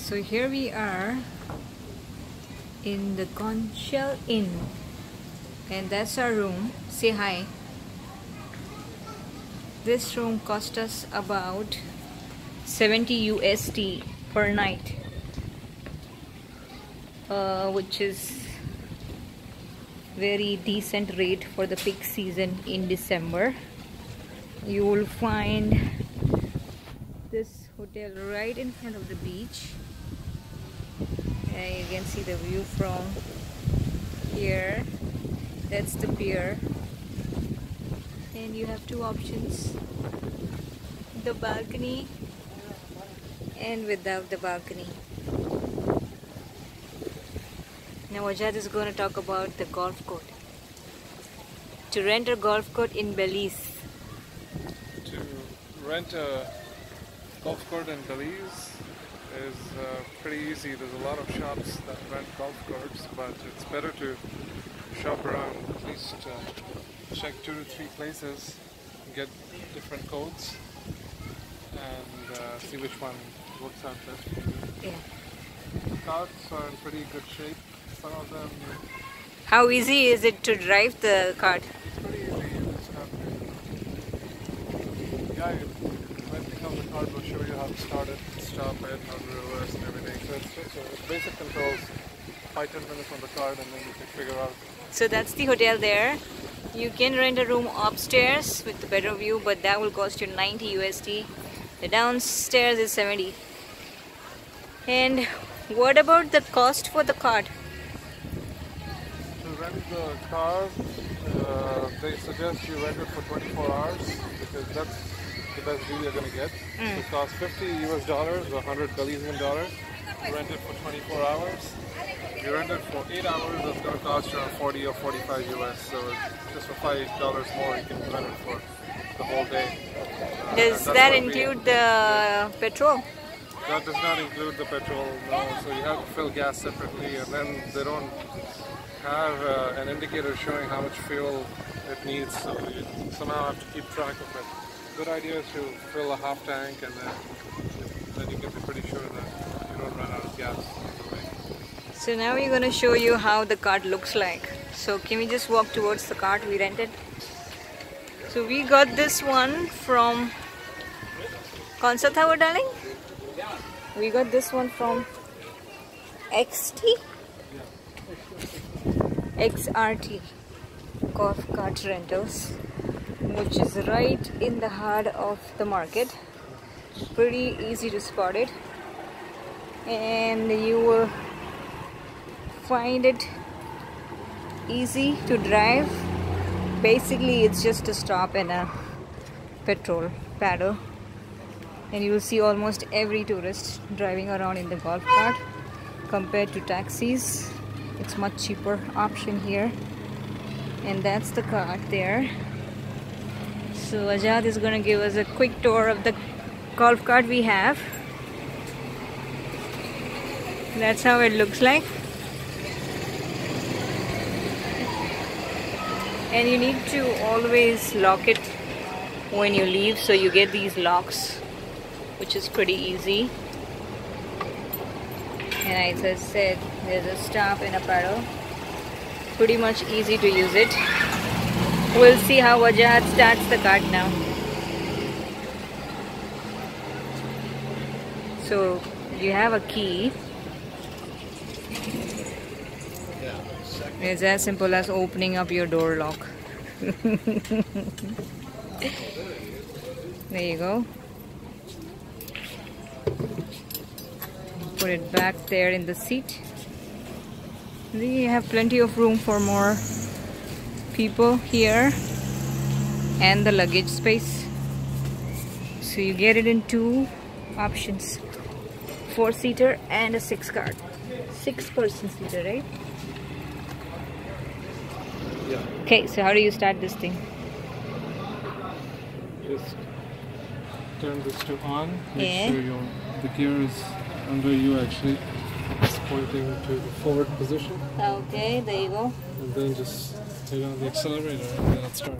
So here we are in the Conch Shell Inn, and that's our room. Say hi. This room cost us about 70 USD per night, uh, which is very decent rate for the peak season in December. You will find this hotel right in front of the beach. And you can see the view from here. That's the pier. And you have two options. The balcony and without the balcony. Now Ajad is going to talk about the golf cart. To rent a golf cart in Belize. To rent a golf cart in Belize is uh, pretty easy. There's a lot of shops that rent golf carts, but it's better to shop around, at least uh, check two to three places, get different codes, and uh, see which one works out best for you. yeah Carts are in pretty good shape. Some of them, how easy is it to drive the cart it's pretty easy. You just have to, guy renting the cart will show you how to start it, stop it, how to reverse and everything. So it's just uh, basic controls. Five ten minutes on the card, and then you can figure out So that's the hotel there. You can rent a room upstairs with the better view, but that will cost you 90 USD. The downstairs is 70. And what about the cost for the card? To rent the car, uh, they suggest you rent it for 24 hours because that's the best deal you're going to get. It costs 50 US dollars or 100 Belizean dollars to rent it for 24 hours. If you rent it for 8 hours, it's going to cost you around 40 or 45 US. So it's just for $5 more, you can rent it for the whole day. Uh, Does that include the petrol? That does not include the petrol, no. So you have to fill gas separately, and then they don't have uh, an indicator showing how much fuel it needs. So you somehow have to keep track of it. Good idea to fill a half tank, and then then you can be pretty sure that you don't run out of gas. So now we're going to show you how the cart looks like. So can we just walk towards the cart we rented? So we got this one from Concert Tower, darling? We got this one from XT? XRT Golf Cart Rentals which is right in the heart of the market. Pretty easy to spot it. And you will find it easy to drive. Basically it's just a stop and a petrol paddle. And you will see almost every tourist driving around in the golf cart compared to taxis. It's much cheaper option here. And that's the cart there so Ajad is gonna give us a quick tour of the golf cart we have. That's how it looks like. And you need to always lock it when you leave so you get these locks which is pretty easy. And as I said there's a stop and a paddle. Pretty much easy to use it we'll see how Wajad starts the cart now so you have a key It's as simple as opening up your door lock. there you go. Put it back there in the seat. You have plenty of room for more people here and the luggage space. So you get it in two options. Four seater and a six card. Six person seater, right? Yeah. Okay, so how do you start this thing? Just turn this to on. Make Yeah. sure your the gear is under you actually pointing to the forward position. Okay, there you go. And then just hit on the accelerator and then it's start.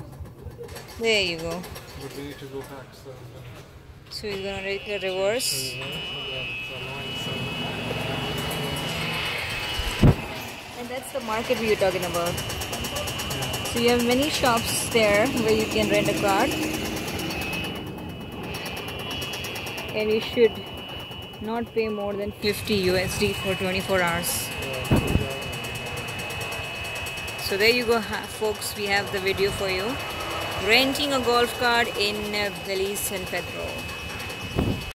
There you go. But we need to go back, so... So it's gonna re reverse. And that's the market we were talking about. So you have many shops there where you can rent a car. And you should not pay more than 50 USD for 24 hours. So there you go folks, we have the video for you. Renting a golf cart in uh, Belize San Pedro.